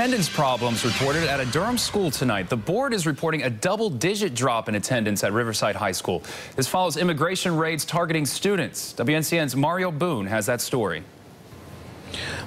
attendance problems reported at a Durham school tonight. The board is reporting a double-digit drop in attendance at Riverside High School. This follows immigration raids targeting students. WNCN's Mario Boone has that story.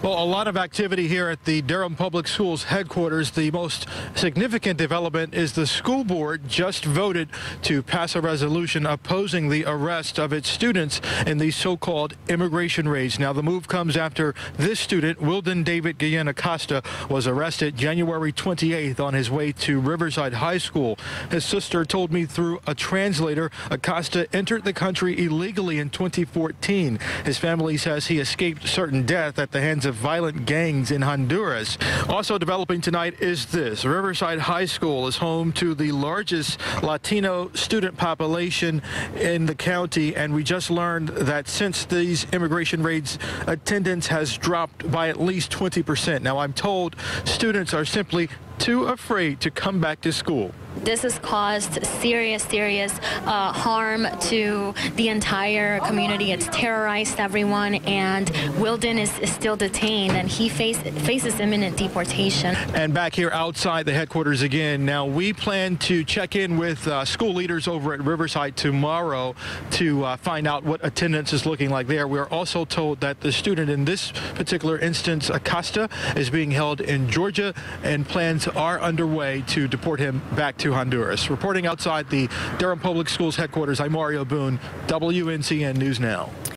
Well, a lot of activity here at the Durham Public Schools headquarters. The most significant development is the school board just voted to pass a resolution opposing the arrest of its students in these so-called immigration raids. Now, the move comes after this student, Wildin David Guillen Acosta, was arrested January 28th on his way to Riverside High School. His sister told me through a translator Acosta entered the country illegally in 2014. His family says he escaped certain death at the hands of violent gangs in Honduras. Also developing tonight is this. Riverside High School is home to the largest Latino student population in the county, and we just learned that since these immigration raids, attendance has dropped by at least 20%. Now, I'm told students are simply too afraid to come back to school. This has caused serious, serious uh, harm to the entire community. It's terrorized everyone, and Wildin is, is still detained, and he face, faces imminent deportation. And back here outside the headquarters again. Now, we plan to check in with uh, school leaders over at Riverside tomorrow to uh, find out what attendance is looking like there. We are also told that the student in this particular instance, Acosta, is being held in Georgia, and plans are underway to deport him back to Honduras. Reporting outside the Durham Public Schools headquarters, I'm Mario Boone, WNCN News Now.